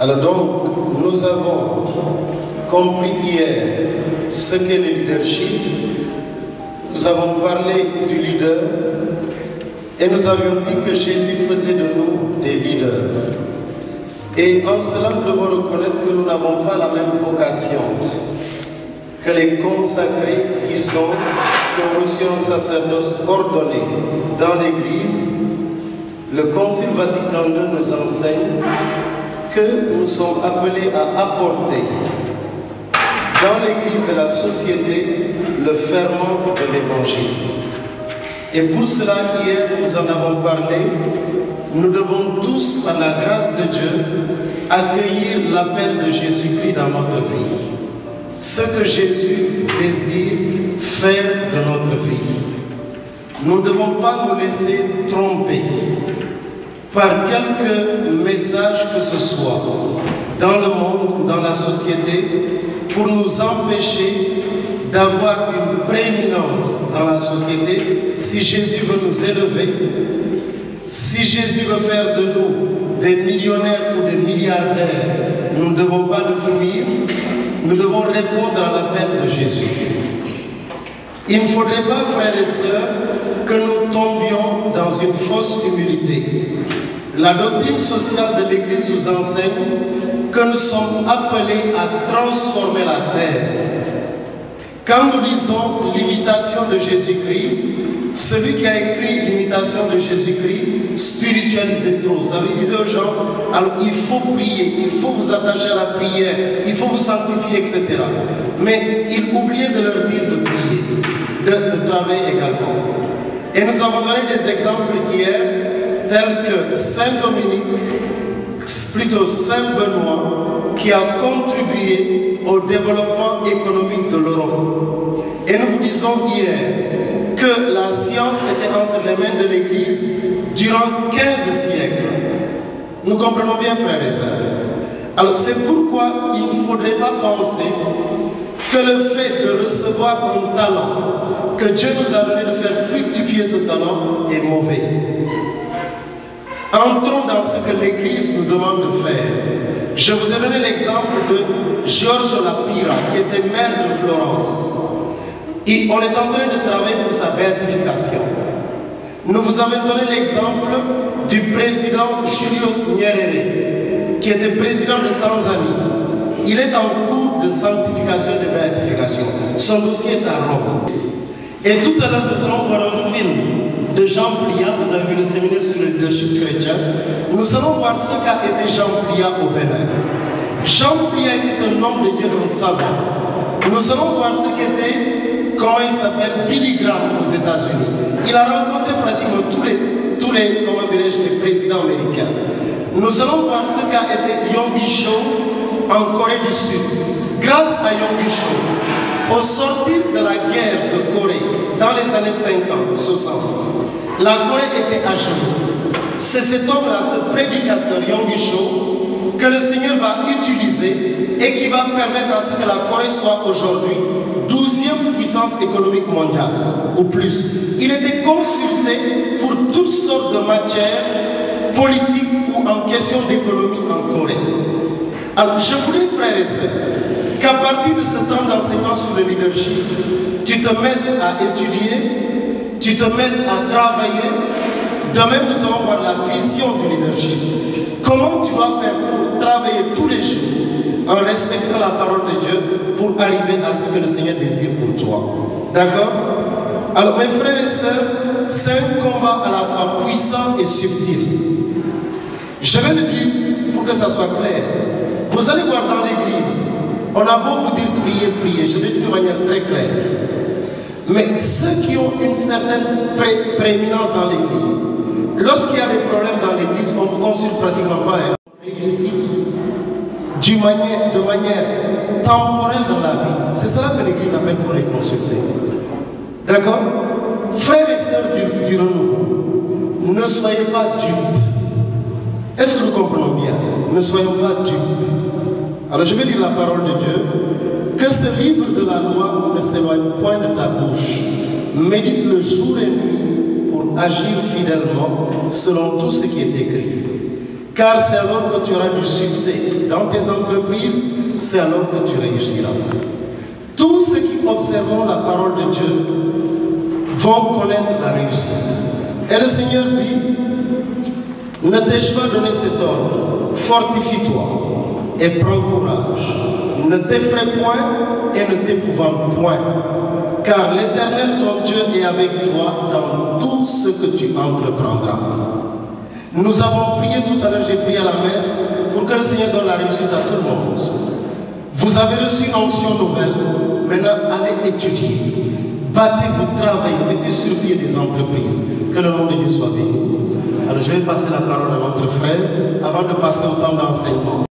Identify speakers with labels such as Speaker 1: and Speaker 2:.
Speaker 1: Alors donc, nous avons compris hier ce qu'est le leadership. Nous avons parlé du leader et nous avions dit que Jésus faisait de nous des leaders. Et en cela, nous devons reconnaître que nous n'avons pas la même vocation que les consacrés qui sont, qui ont reçu un sacerdoce ordonné dans l'Église. Le Concile Vatican II nous enseigne que nous sommes appelés à apporter dans l'Église et la société le ferment de l'Évangile. Et pour cela, hier, nous en avons parlé, nous devons tous, par la grâce de Dieu, accueillir l'appel de Jésus-Christ dans notre vie. Ce que Jésus désire faire de notre vie. Nous ne devons pas nous laisser tromper par quelque message que ce soit dans le monde, dans la société, pour nous empêcher d'avoir une prééminence dans la société si Jésus veut nous élever, si Jésus veut faire de nous des millionnaires ou des milliardaires, nous ne devons pas le fuir, nous devons répondre à l'appel de Jésus. Il ne faudrait pas, frères et sœurs, que nous tombions dans une fausse humilité. La doctrine sociale de l'Église nous enseigne que nous sommes appelés à transformer la terre. Quand nous lisons l'imitation de Jésus-Christ, celui qui a écrit l'imitation de Jésus-Christ spiritualisait trop. Ça veut dire aux gens, alors il faut prier, il faut vous attacher à la prière, il faut vous sanctifier, etc. Mais il oubliait de leur dire de prier, de, de travailler également. Et nous avons donné des exemples hier, tels que Saint Dominique, plutôt Saint Benoît, qui a contribué au développement économique de l'Europe. Nous vous disons hier que la science était entre les mains de l'Église durant 15 siècles. Nous comprenons bien, frères et sœurs. Alors c'est pourquoi il ne faudrait pas penser que le fait de recevoir un talent, que Dieu nous a donné de faire fructifier ce talent, est mauvais. Entrons dans ce que l'Église nous demande de faire. Je vous ai donné l'exemple de Georges Lapira, qui était maire de Florence. Et on est en train de travailler pour sa béatification. Nous vous avons donné l'exemple du président Julius Nyerere, qui était président de Tanzanie. Il est en cours de sanctification et de béatification. Son dossier est à Rome. Et tout à l'heure, nous allons voir un film de Jean Plia, vous avez vu le séminaire sur le leadership chrétien. Nous allons voir ce qu'a été Jean Plia au Bénin. Jean Plia était un homme de Dieu, un savant. Nous allons voir ce qu'était, comment il s'appelle, Billy Graham aux États-Unis. Il a rencontré pratiquement tous les, tous les, comment les présidents américains. Nous allons voir ce qu'a été Yonggi Cho en Corée du Sud. Grâce à Yonggi Cho, au sortir de la guerre de Corée, dans les années 50, 60, la Corée était à genoux. C'est cet homme-là, ce prédicateur Yonggi Cho, que le Seigneur va utiliser et qui va permettre à ce que la Corée soit aujourd'hui 12e puissance économique mondiale, ou plus. Il était consulté pour toutes sortes de matières politiques ou en question d'économie en Corée. Alors, je voulais, frères et sœurs, qu'à partir de ce temps d'enseignement sur le leadership, tu te mettes à étudier, tu te mettes à travailler. Demain, nous allons voir la vision du leadership. Comment tu vas faire pour travailler tous les jours en respectant la parole de Dieu pour arriver à ce que le Seigneur désire pour toi. D'accord? Alors, mes frères et sœurs, c'est un combat à la fois puissant et subtil. Je vais le dire pour que ça soit clair. Vous allez voir dans l'église, on a beau vous dire prier, prier, je vais dire de manière très claire. Mais ceux qui ont une certaine pré prééminence dans l'église, lorsqu'il y a des problèmes dans l'église, on ne vous consulte pratiquement pas. Hein. De manière temporelle dans la vie. C'est cela que l'église appelle pour les consulter. D'accord? Frères et sœurs du, du renouveau, ne soyez pas dupes. Est-ce que nous comprenons bien? Ne soyons pas dupes. Alors je vais lire la parole de Dieu. Que ce livre de la loi ne s'éloigne point de ta bouche. Médite le jour et nuit pour agir fidèlement selon tout ce qui est écrit. Car c'est alors que tu auras du succès dans tes entreprises, c'est alors que tu réussiras. Tous ceux qui observeront la parole de Dieu vont connaître la réussite. Et le Seigneur dit, ne t'ai-je pas donné cet ordre? Fortifie-toi et prends courage. Ne t'effraie point et ne t'épouvante point. Car l'Éternel, ton Dieu, est avec toi dans tout ce que tu entreprendras. Nous avons prié tout à l'heure, j'ai prié à la messe pour que le Seigneur donne la réussite à tout le monde. Vous avez reçu une onction nouvelle, maintenant allez étudier. Battez-vous, travaillez, mettez sur pied des entreprises. Que le nom de Dieu soit béni. Alors je vais passer la parole à notre frère avant de passer au temps d'enseignement.